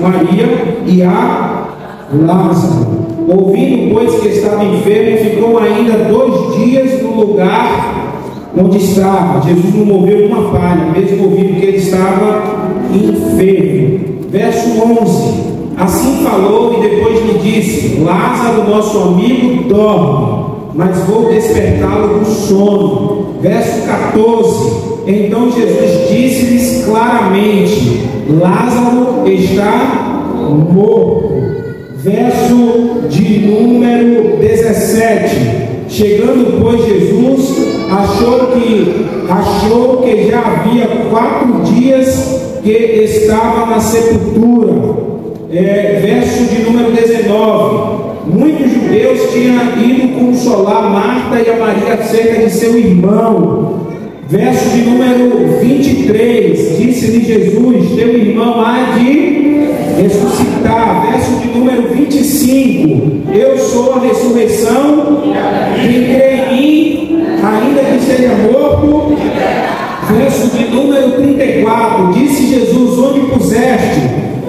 Maria e a Lázaro. Ouvindo, pois, que estava enfermo, ficou ainda dois dias no lugar onde estava. Jesus não moveu uma palha, mesmo ouvindo que ele estava enfermo. Verso 11: Assim falou e depois lhe disse: Lázaro, nosso amigo, dorme, mas vou despertá-lo do sono. Verso 14: Então Jesus disse-lhes claramente: Lázaro está morto. Verso de número 17. Chegando, pois, Jesus achou que achou que já havia quatro dias que estava na sepultura. É, verso de número 19. Muitos judeus tinham ido consolar Marta e a Maria acerca de seu irmão. Verso de número 23, disse-lhe Jesus: Teu irmão há de ressuscitar. Verso de número 25, Eu sou a ressurreição, quem crê em mim, ainda que esteja morto. Verso de número 34, disse Jesus: Onde puseste?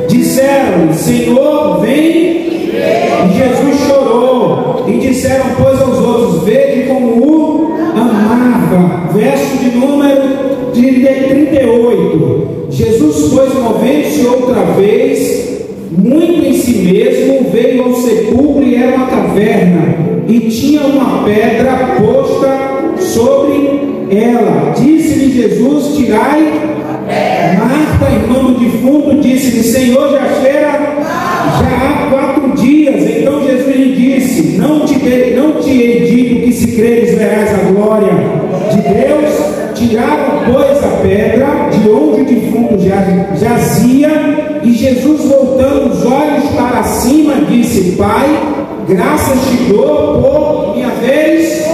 Disseram: Senhor, vem. E Jesus chorou. E disseram, pois, aos outros: Vede como o amava. Verso de número de 38. Jesus, pois, movendo-se outra vez, muito em si mesmo, veio ao sepulcro e era uma caverna, e tinha uma pedra posta sobre ela. Disse-lhe Jesus: Tirai. Irmã do defunto, disse-lhe: Senhor, já cheira, já há quatro dias. Então Jesus lhe disse: Não te, não te he dito que se creres verás a glória de Deus. Tiraram, pois, a pedra de onde o defunto já, jazia, e Jesus, voltando os olhos para cima, disse: Pai, graças te dou por minha vez.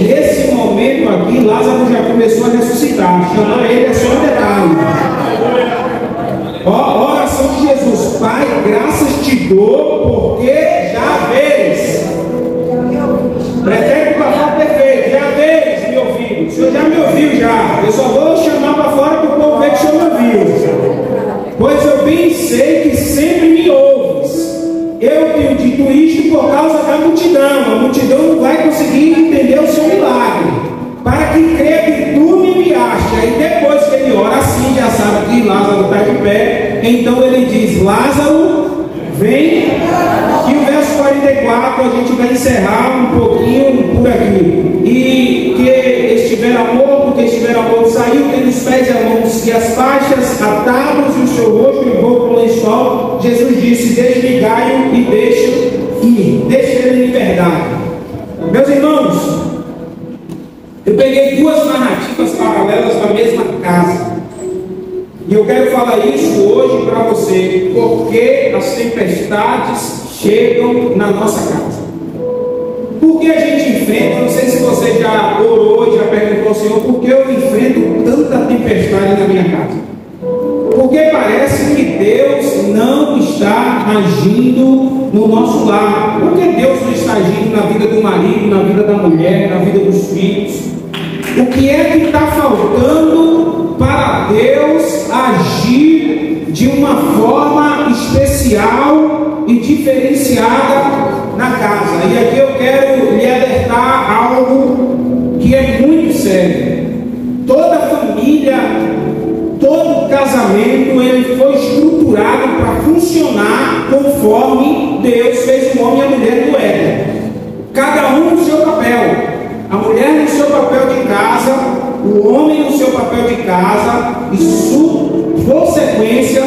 Nesse momento aqui, Lázaro já começou a ressuscitar. Chamar ele é só detalhe. Ó, oração de Jesus: Pai, graças te dou porque já vês. A forma perfeita, já vês me ouvindo. O senhor já me ouviu já. Eu só vou chamar para fora para o povo ver que o senhor me ouviu. Pois eu bem sei que sempre me ouves. Eu tenho dito isto por causa da multidão. A multidão não vai conseguir entender o seu milagre. Para que creia que tu me enviaste. Aí depois ele ora assim, já sabe que Lázaro está de pé. Então ele diz: Lázaro, vem. E o verso 44 a gente vai encerrar um pouquinho por aqui. E que estiver morto, que estiver morto, saiu, tendo os pés e mãos e as faixas atados e o seu rosto envolto com lençol. Jesus disse: Desligai-o e deixe ir, deixe ele em liberdade. Meus irmãos, eu peguei duas narrativas paralelas da mesma casa. E eu quero falar isso hoje para você, porque as tempestades chegam na nossa casa. Por que a gente enfrenta? Não sei se você já orou já perguntou ao Senhor, por que eu enfrento tanta tempestade na minha casa? Porque parece que Deus não está agindo no nosso lar. Por que Deus não está agindo na vida do marido, na vida da mulher, na vida dos filhos? O que é que está faltando para Deus agir de uma forma especial e diferenciada na casa? E aqui eu quero lhe alertar algo que é muito sério. Toda família, todo casamento, ele foi estruturado para funcionar conforme Deus fez o homem e a mulher do Éden. Cada um no seu papel. Mulher no seu papel de casa, o homem no seu papel de casa, e su, por sequência,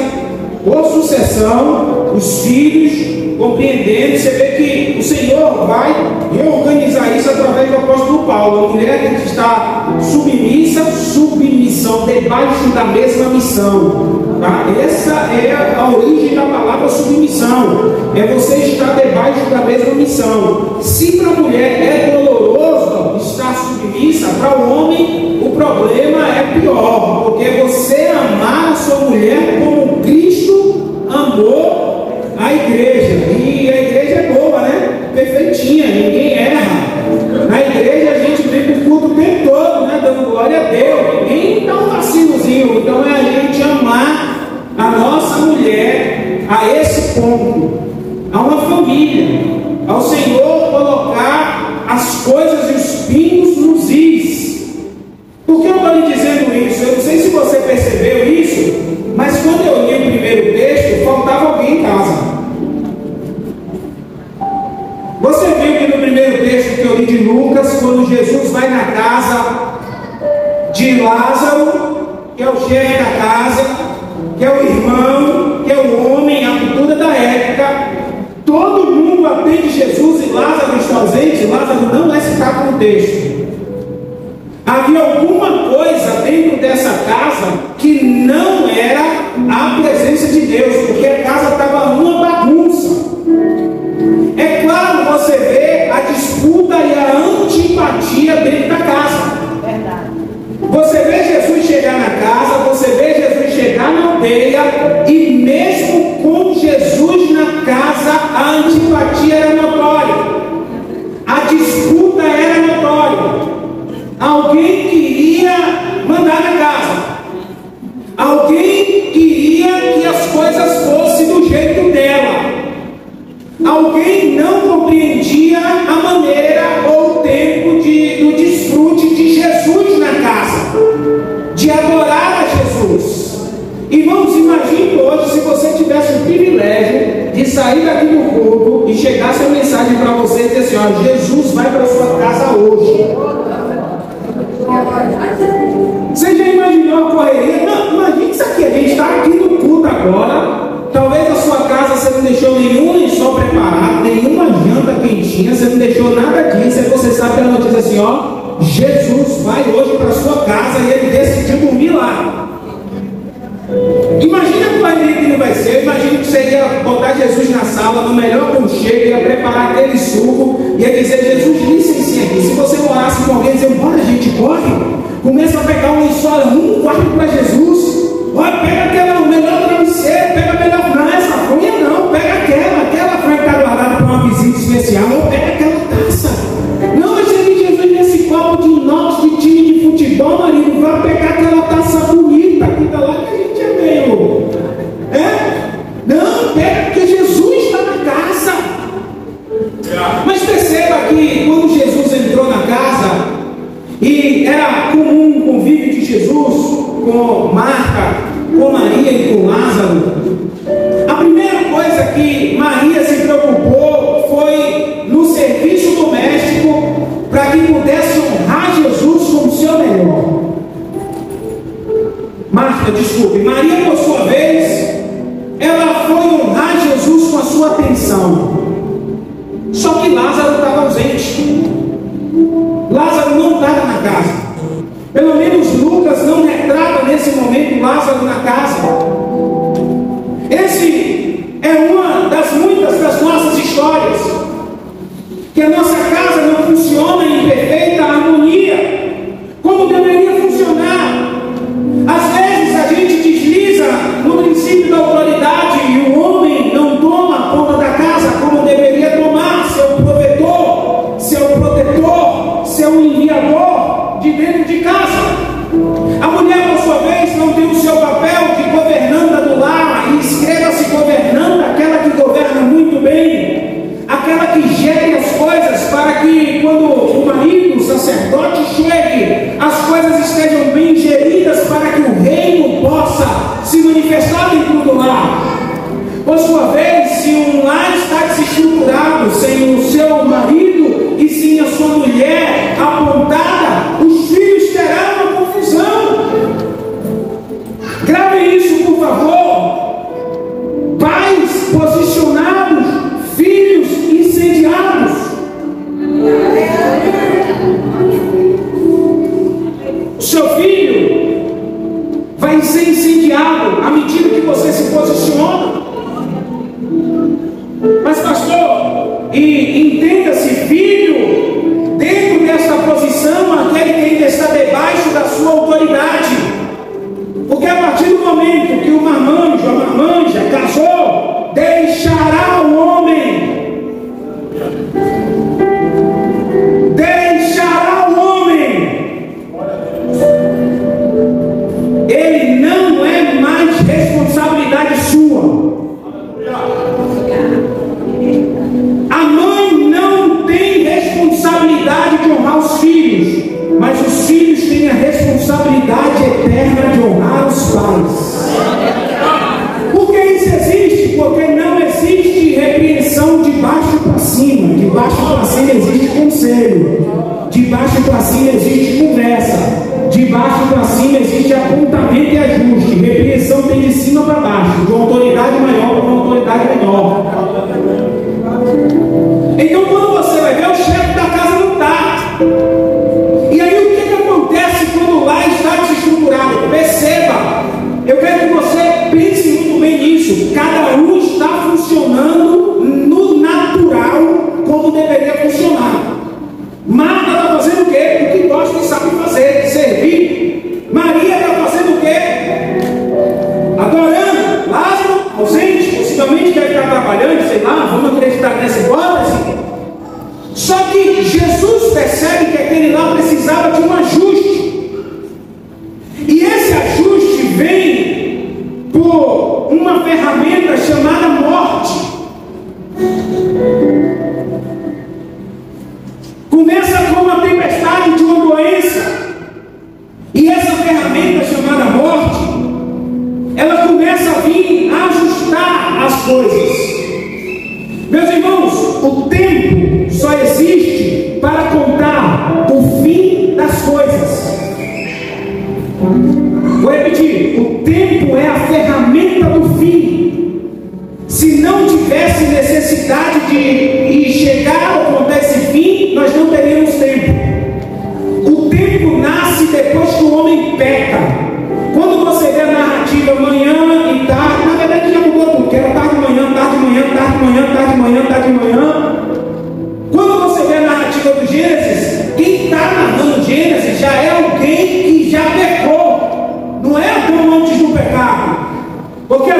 por sucessão, os filhos, compreendendo, você vê que o Senhor vai reorganizar isso através do apóstolo Paulo. A mulher que está submissa, submissão, debaixo da mesma missão. Tá? Essa é a origem da palavra submissão. É você estar debaixo da mesma missão. Se para a mulher é doloroso submissa, para o homem o problema é pior, porque você amar a sua mulher como Cristo amou a igreja. E a igreja é boa, né? Perfeitinha, ninguém erra. Na igreja a gente vem para o culto o tempo todo, né? Dando glória a Deus. Ninguém dá um vacilozinho. Então é a gente amar a nossa mulher a esse ponto, a uma família, ao Senhor Por que eu estou lhe dizendo isso? Eu não sei se você percebeu isso, mas quando eu li o primeiro texto, faltava alguém em casa. Você viu que no primeiro texto que eu li de Lucas, quando Jesus vai na casa de Lázaro, que é o chefe da casa, que é o irmão, que é o homem, a cultura da época, todo mundo atende Jesus e Lázaro está ausente, Lázaro não é citado no texto havia alguma coisa dentro dessa casa que não era a presença de Deus, porque a casa estava uma bagunça. É claro, você vê a disputa e a antipatia dentro da casa. Verdade. Você vê Só que Lázaro estava ausente. Lázaro não estava na casa. Pelo menos Lucas não retrata nesse momento Lázaro na casa. Gênesis já é alguém que já pecou. Não é a mão de um pecado. Porque a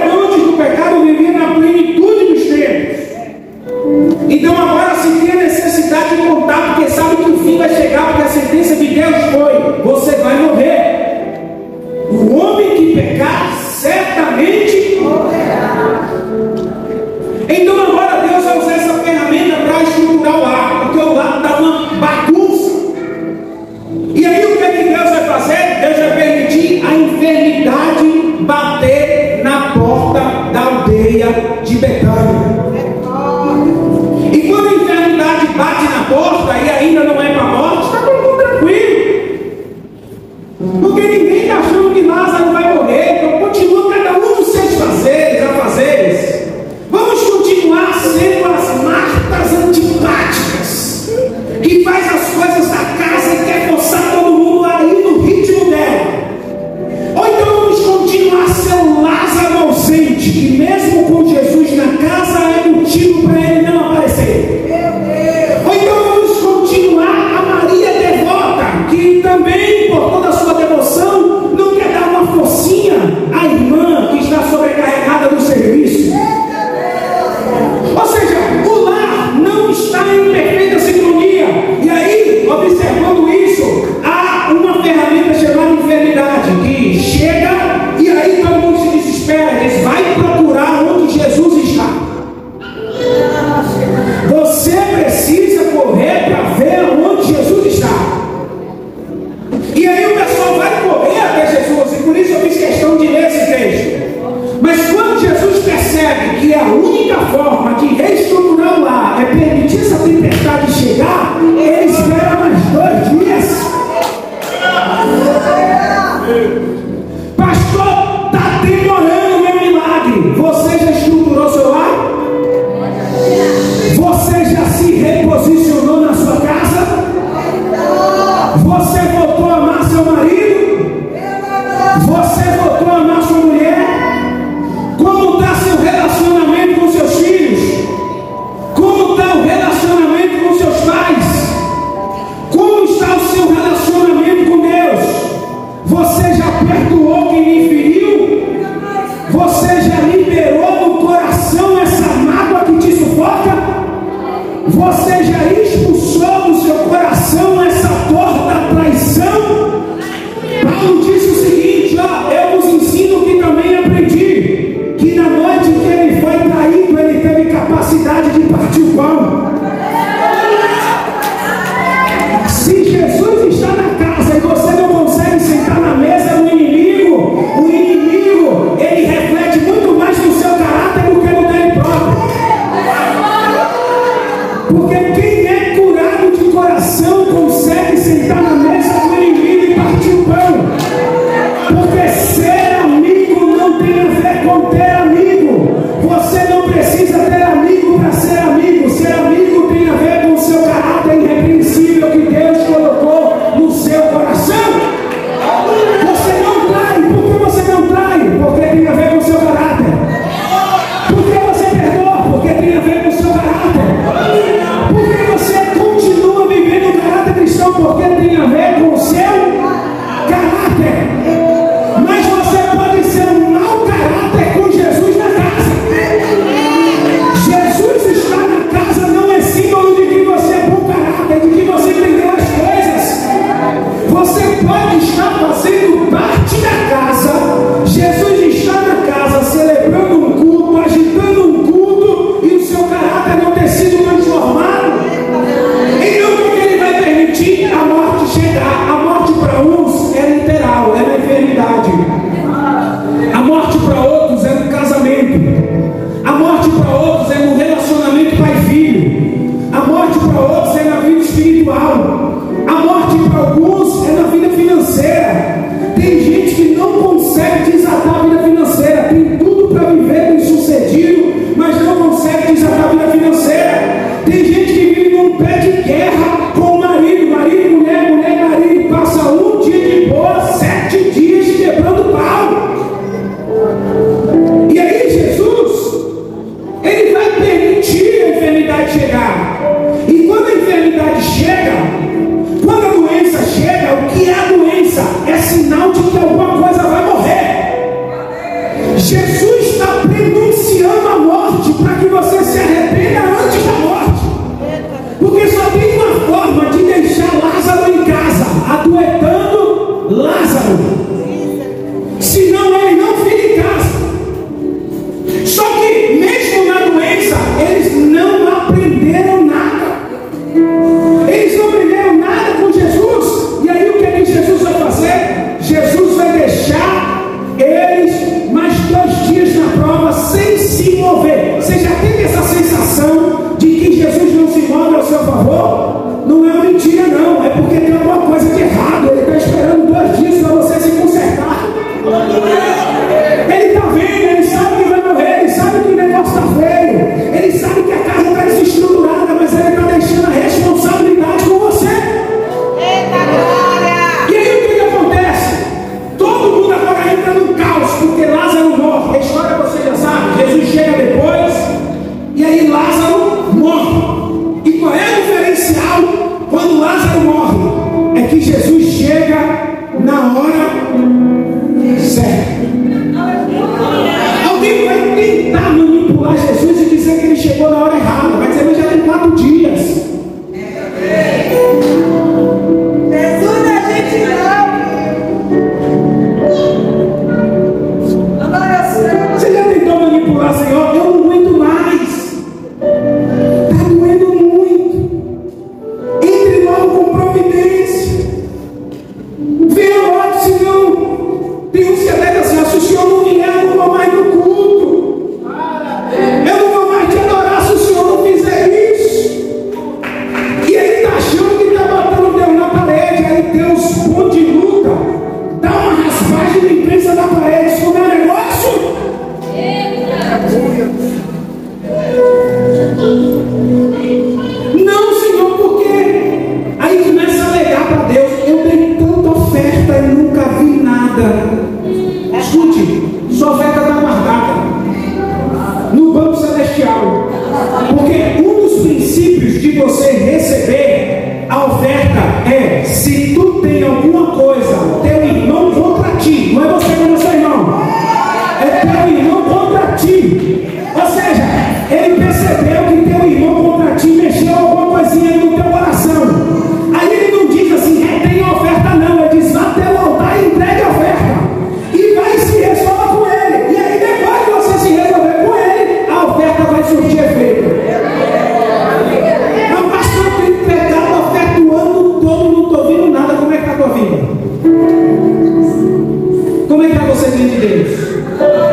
Deus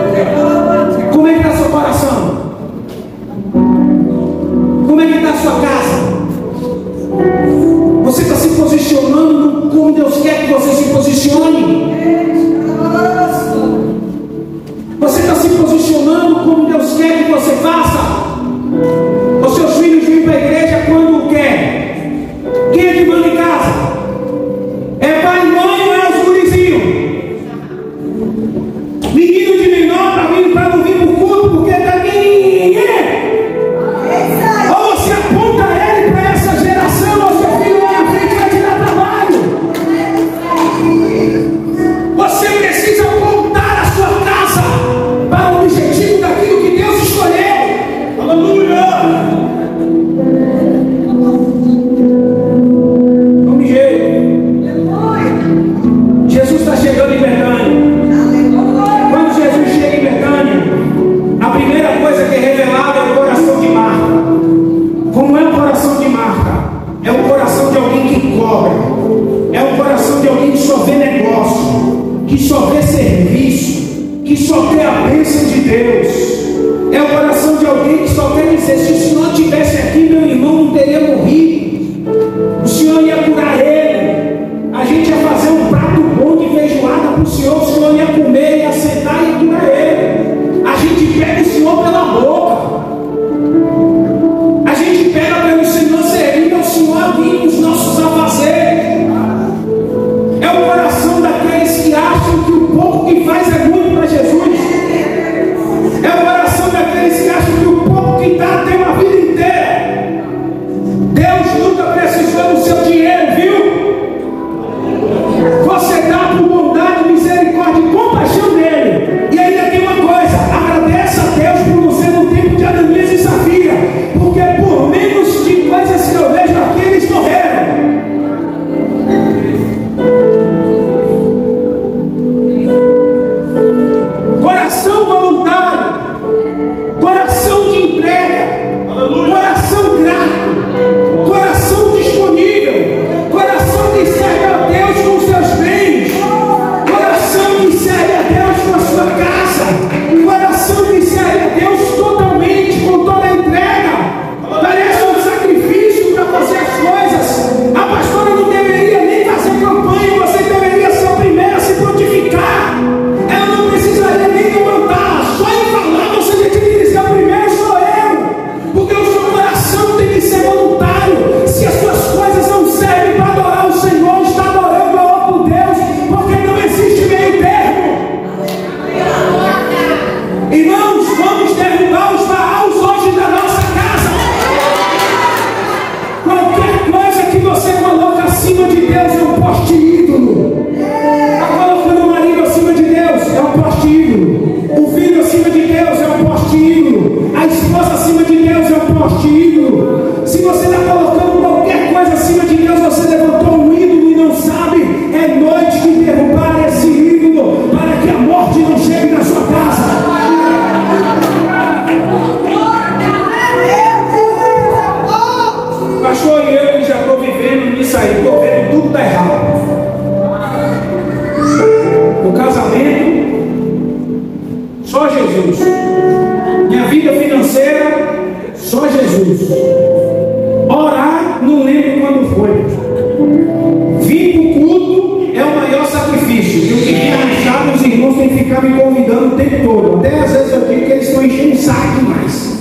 sabe mais.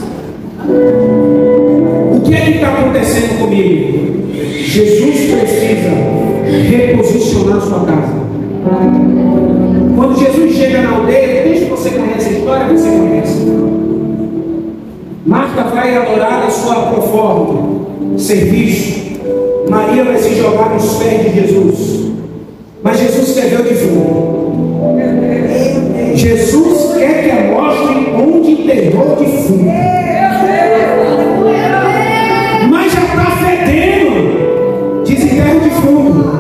O que é que está acontecendo comigo? Jesus precisa reposicionar sua casa. Quando Jesus chega na aldeia, desde que você conhece a história, você conhece. Marta vai adorar a sua proforma, serviço. Maria vai se jogar nos pés de Jesus. Mas Jesus escreveu de fogo. Jesus quer que a nós onde de terror de fundo. Mas já está fedendo. Desenterro de fundo.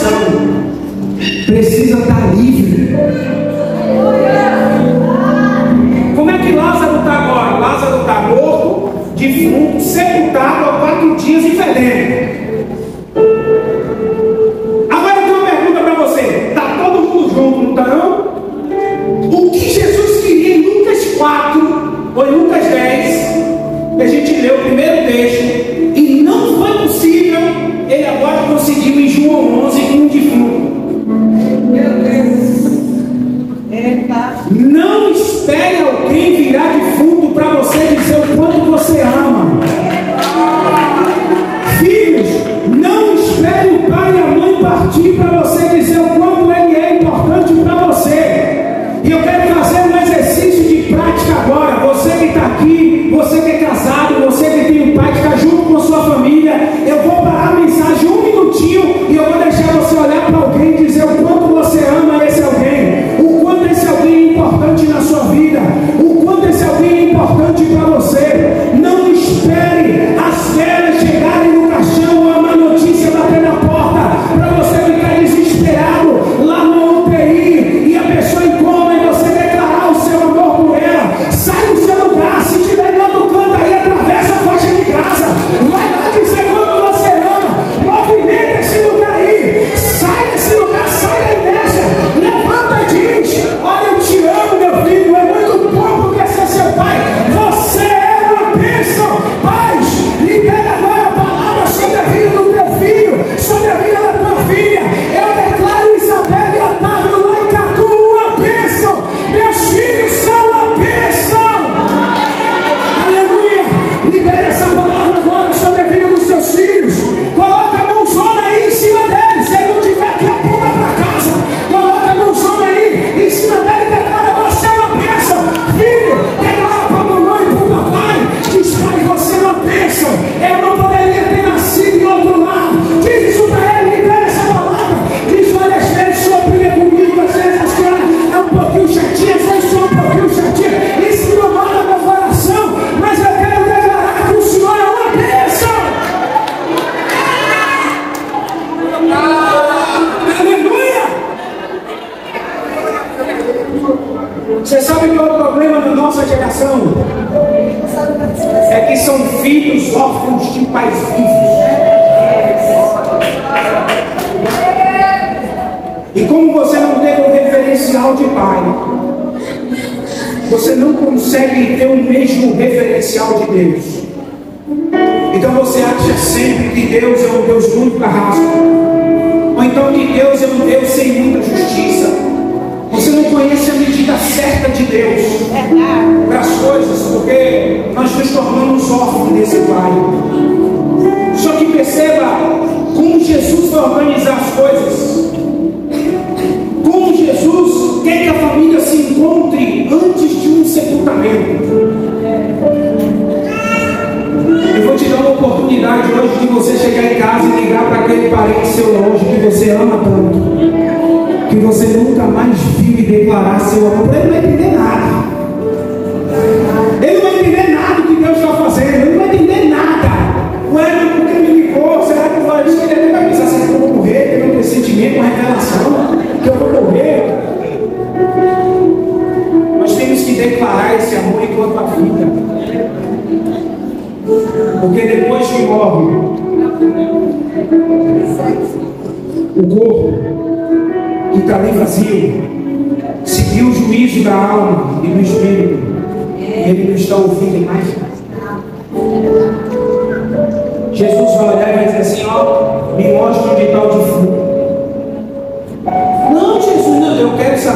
coração precisa estar livre. Como é que Lázaro está agora? Lázaro está morto, defunto, sepultado há quatro dias e fedendo.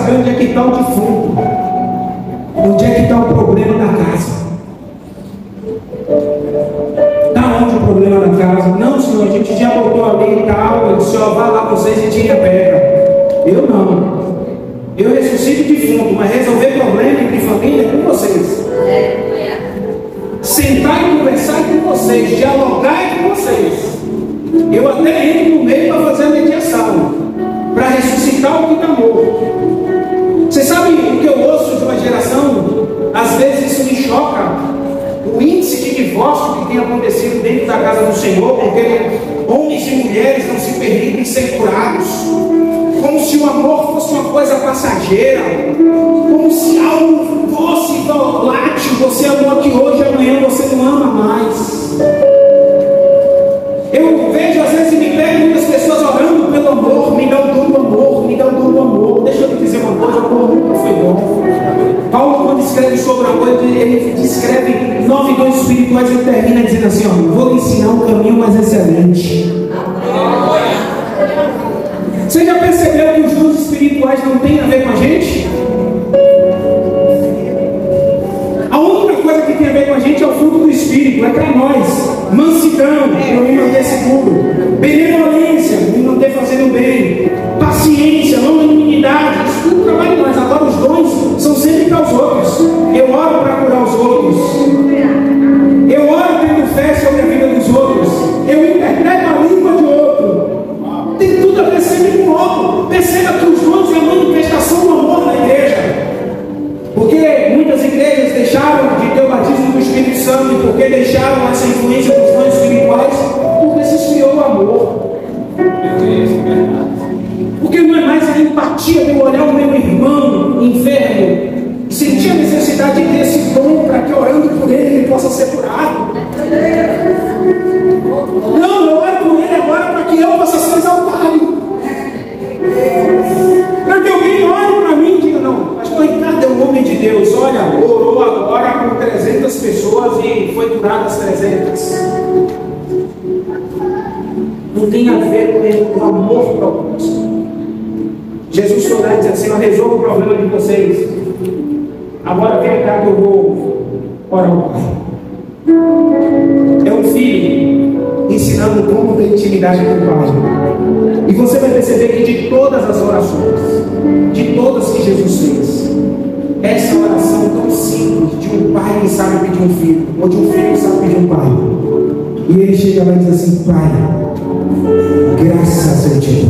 Saber onde é que está o defunto. Onde é que está o problema da casa? problema na casa. Não, senhor, a gente já botou ali e tal. Eu disse, ó, vai lá vocês e tira a pedra. Eu não. Eu ressuscito defunto, mas resolver problema entre família é com vocês. Sentar e conversar é com vocês, dialogar é com vocês. Eu até entro no meio para fazer a mediação, para ressuscitar o que está morto. Sabe o que eu ouço de uma geração? Às vezes isso me choca o índice de divórcio que tem acontecido dentro da casa do Senhor, porque homens e mulheres não se permitem ser curados, como se o amor fosse uma coisa passageira, como se algo fosse volátil, você amou aqui hoje, amanhã você não ama mais. Eu vejo às vezes me Paulo, quando escreve sobre a ele descreve nove dons espirituais e termina dizendo assim: ó, vou lhe ensinar um caminho mais excelente. Você já percebeu que os dons espirituais não têm a ver com a gente? A única coisa que tem a ver com a gente é o fruto do Espírito, é para nós mansidão, para me manter seguro, benevolência, me manter fazendo bem, paciência, longanimidade, isso tudo trabalha em nós. Agora os dons são sempre para os outros. Eu oro para curar os outros. Eu oro tendo fé sobre a vida dos outros. Eu interpreto a língua de outro. Tem tudo a ver sempre com o outro. Perceba que os dons é a manifestação do amor da igreja. Porque muitas igrejas deixaram de ter o batismo do Espírito Santo, e porque deixaram essa influência empatia de olhar o meu irmão enfermo sentir a necessidade de ter esse dom para que orando por ele ele possa ser curado. Ensinando como ter intimidade com o Pai. E você vai perceber que de todas as orações, de todas que Jesus fez, essa oração tão simples de um pai que sabe pedir um filho, ou de um filho que sabe pedir um pai. E ele chega lá e diz assim, Pai, graças a ti.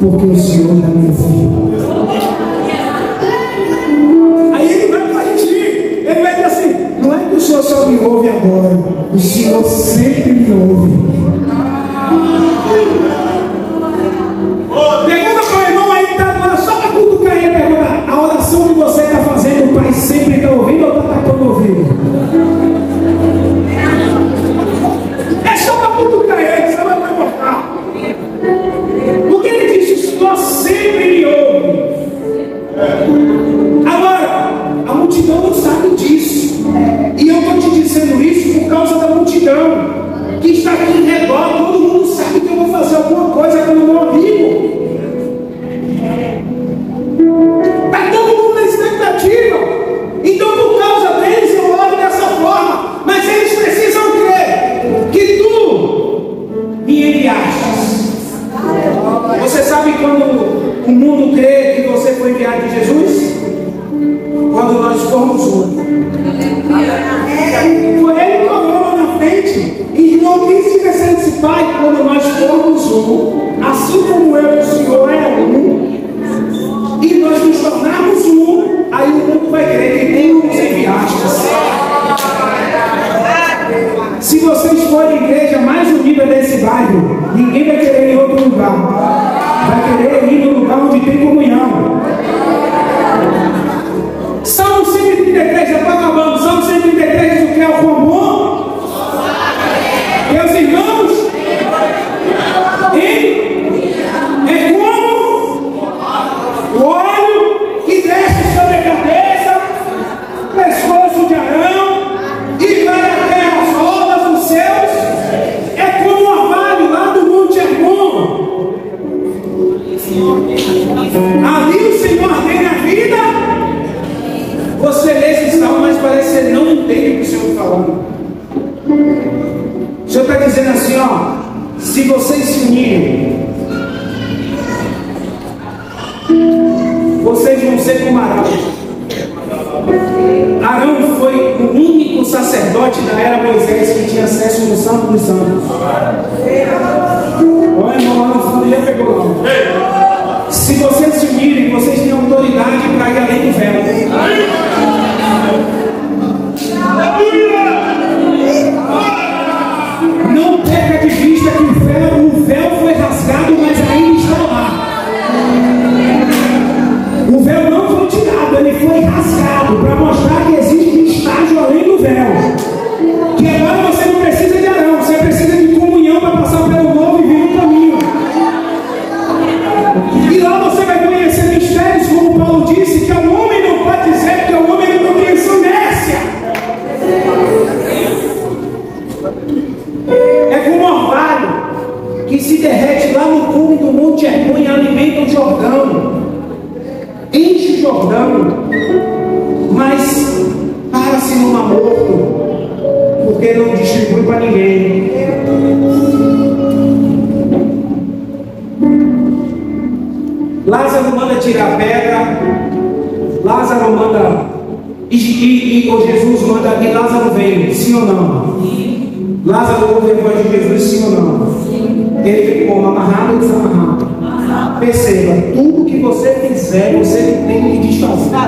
Porque o Senhor já me ouviu. O Senhor sempre me ouve. Pergunta para o irmão aí que agora, só para cutucar aí, pergunta, a oração que você está fazendo, o Pai sempre está ouvindo foi de Jesus? Quando nós formos um. Foi ele que orou na frente. E não quis esquecer desse Pai quando nós formos um, assim como eu e o Senhor é um, e nós nos tornarmos um, aí o mundo vai crer que tem uns enviastes. Se vocês forem a igreja mais unida desse bairro, ninguém vai querer ir em outro lugar. Vai querer ir no lugar onde tem comunhão. 133 diz o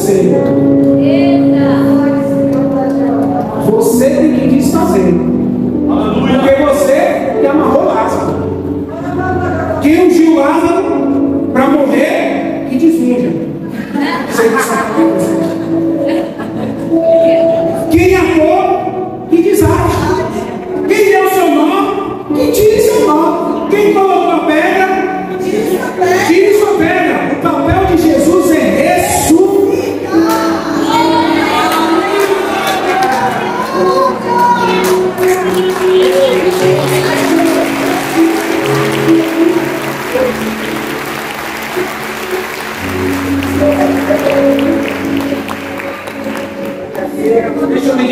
conversar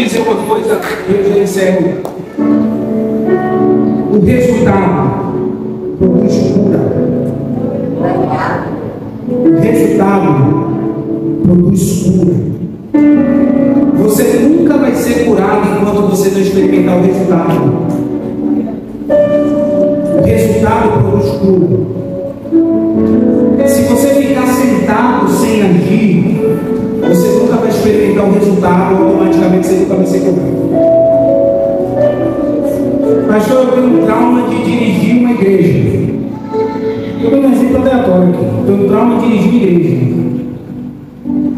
dizer uma coisa, eu. O resultado produz cura. O resultado produz cura. Você nunca vai ser curado enquanto você não experimentar o resultado. O resultado produz cura. Se você ficar sentado sem agir, você nunca vai experimentar o resultado, automaticamente você nunca vai ser curado. Pastor, eu tenho um trauma de dirigir uma igreja. Eu dou um exemplo aleatório aqui. Eu tenho um trauma de dirigir uma igreja.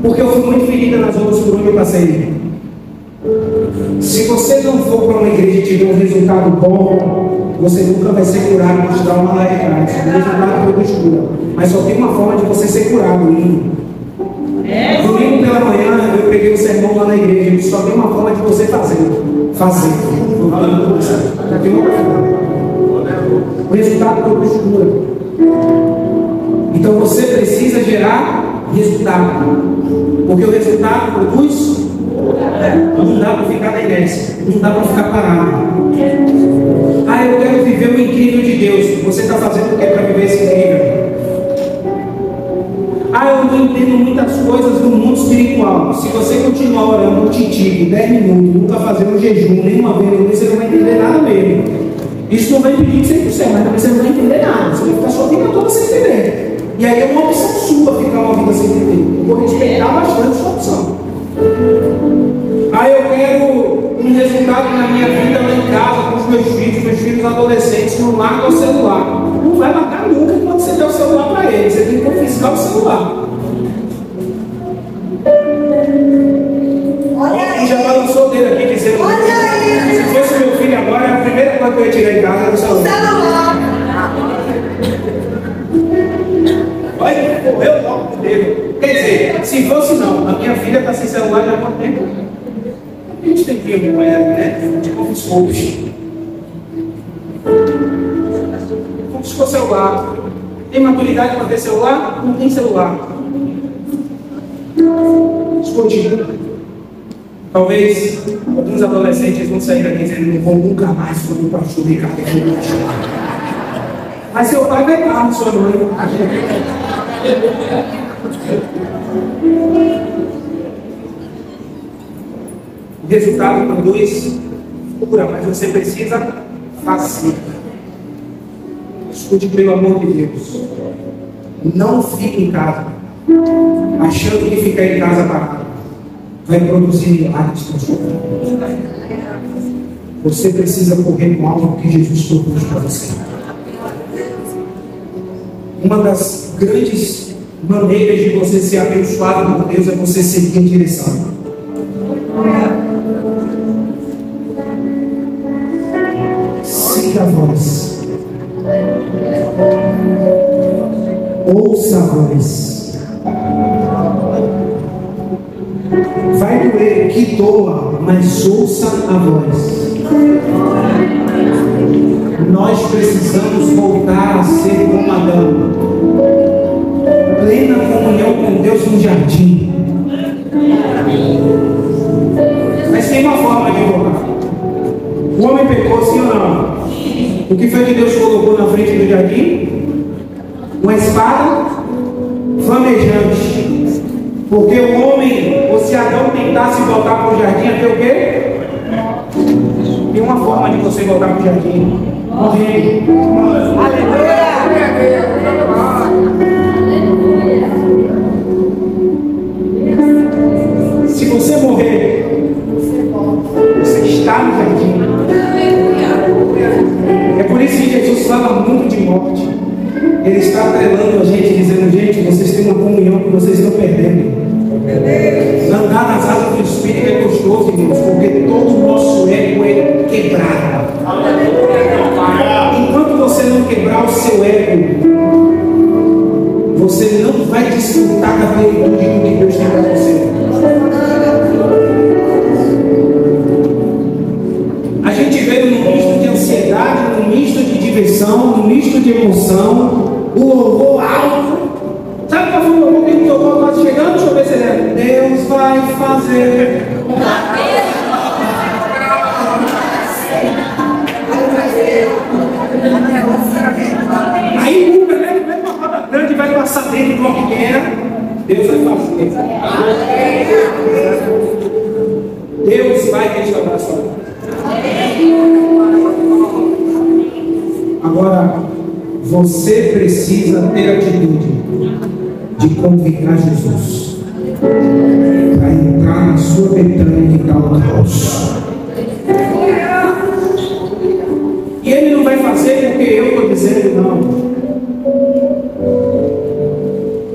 Porque eu fui muito ferida nas outras por onde eu passei. Se você não for para uma igreja e tiver um resultado bom, você nunca vai ser curado dos traumas radicais. O resultado produz cura. Mas só tem uma forma de você ser curado, lindo. Pela manhã eu peguei o sermão lá na igreja, ele só tem uma forma de você fazer. fazer. O resultado produz cura. Então você precisa gerar resultado. Porque o resultado produz. Não dá para ficar na inércia. Não dá para ficar parado. Ah, eu quero viver o incrível de Deus. Você está fazendo o que para viver esse incrível? Eu não entendo muitas coisas do mundo espiritual. Se você continuar orando um titico 10 minutos, nunca fazer um jejum, nenhuma vez, você não vai entender nada mesmo. Isso não vai impedir que você mas você não vai entender nada. Você vai ficar sua vida toda sem entender. E aí é uma opção sua ficar uma vida sem entender. Eu vou respeitar bastante sua opção. Ah, eu quero um resultado na minha vida lá em casa com os meus filhos, meus filhos adolescentes, não larga o celular. Não vai largar nunca quando você der o celular para eles. Você tem que confiscar o celular. Olha já balançou dele aqui dizendo: Se fosse meu filho agora, a primeira coisa que eu ia tirar em casa era o celular. Olha, correu logo dele. Quer dizer, se fosse não, a minha filha está sem celular já há quanto tempo? A gente tem com ela, né? De confiscou. Confiscou celular. Tem maturidade para ter celular? Não tem celular. Escondido. Talvez alguns adolescentes vão sair daqui dizendo não vou nunca mais comer para chuva Mas seu pai vai no sua mãe. Resultado produz cura, mas você precisa fazer. Escute pelo amor de Deus. Não fique em casa, achando que ficar em casa parado vai produzir milagres vida. Você precisa correr com algo que Jesus propôs para você. Uma das grandes maneiras de você ser abençoado por Deus é você seguir em direção. A voz. Ouça a voz. Vai doer que doa, mas ouça a voz. Nós precisamos voltar a ser como Adão. Plena comunhão com Deus no jardim. Mas tem uma forma de voltar. O homem pecou, sim ou não? O que foi que Deus colocou na frente do jardim? Uma espada flamejante. Porque o homem, ou se Adão tentasse voltar para o jardim, até o quê? Tem uma forma de você voltar para o jardim. Morrer. Aleluia! Se você morrer, você está no jardim. Que Jesus fala muito de morte. Ele está atrelando a gente, dizendo, gente, vocês têm uma comunhão que vocês estão perdendo. Andar nas asas do Espírito é gostoso, irmãos, porque todo o nosso ego é quebrado. Enquanto você não quebrar o seu ego, você não vai desfrutar da plenitude do que Deus tem para você. Diversão, num misto de emoção, o louvor alto. Sabe qual foi o louvor que ele tocou quase chegando? Deixa eu ver se ele é. Deus vai fazer. Aí muda, né? Vem uma roda grande, vai passar dentro de uma pequena. Deus vai fazer. Deus vai restaurar a sua vida. Agora, você precisa ter atitude de convidar Jesus para entrar na sua Betânia que está o caos. E ele não vai fazer porque eu estou dizendo, não.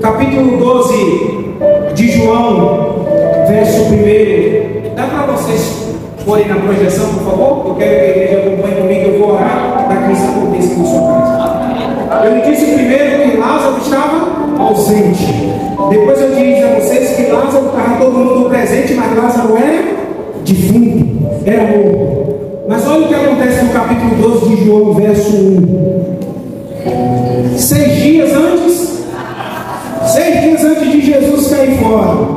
Capítulo 12 de João, verso 1. Dá para vocês porem na projeção, por favor? Eu quero que a igreja acompanhe comigo, eu vou orar para que isso aconteça na sua casa. Eu disse primeiro que Lázaro estava ausente. Depois eu disse a vocês que Lázaro estava todo mundo presente, mas Lázaro era defunto, era morto. o que acontece no capítulo 12 de João, verso 1. Seis dias antes, seis dias antes de Jesus cair fora,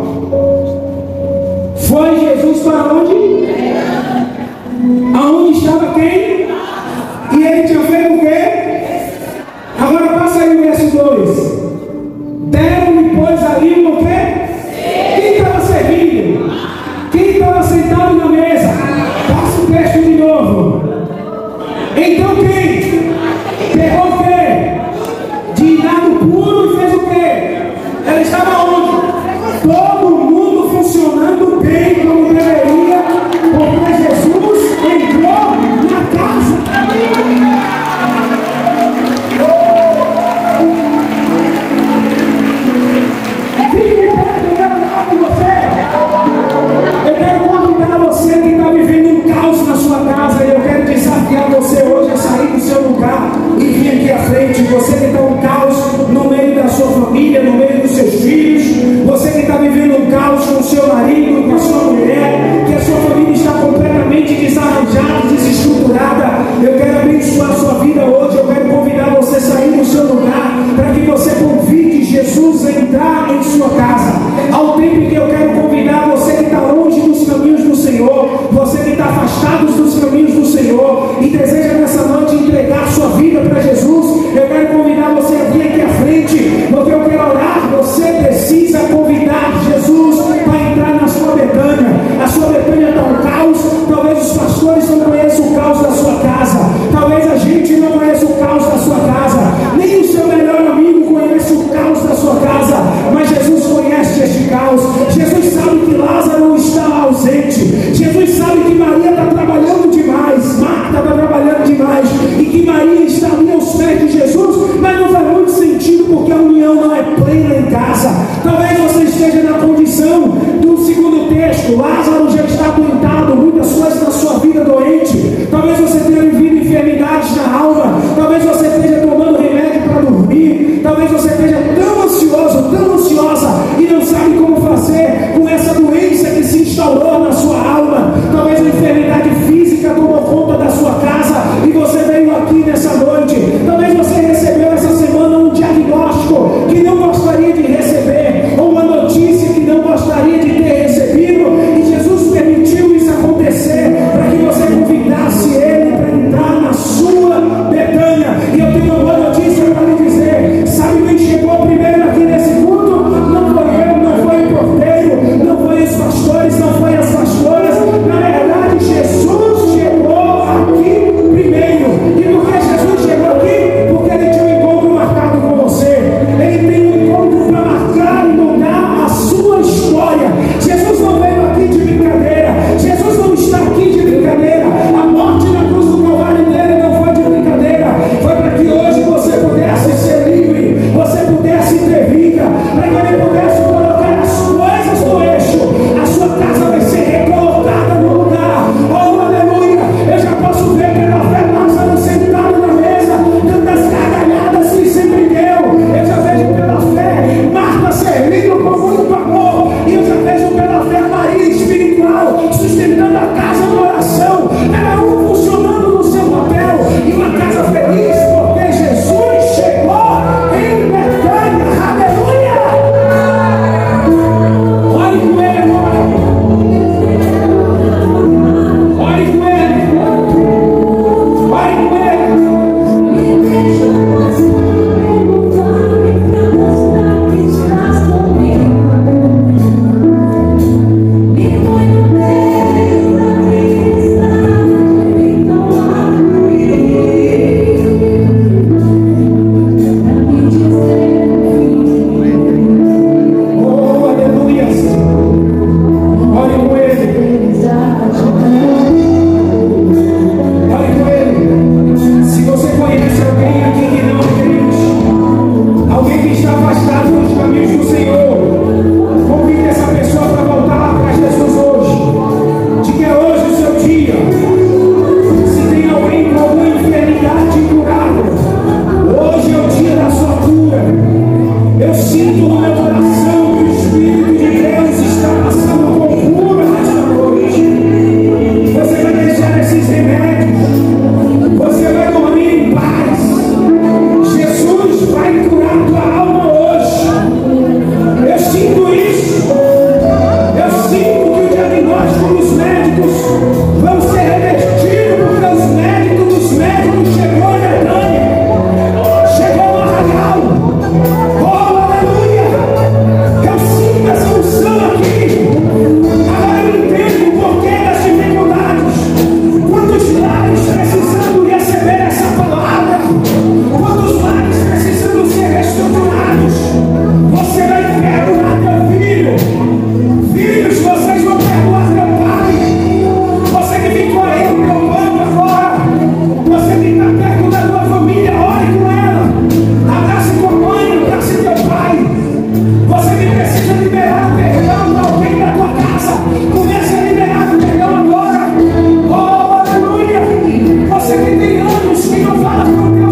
Senhor, fala comigo.